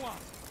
one.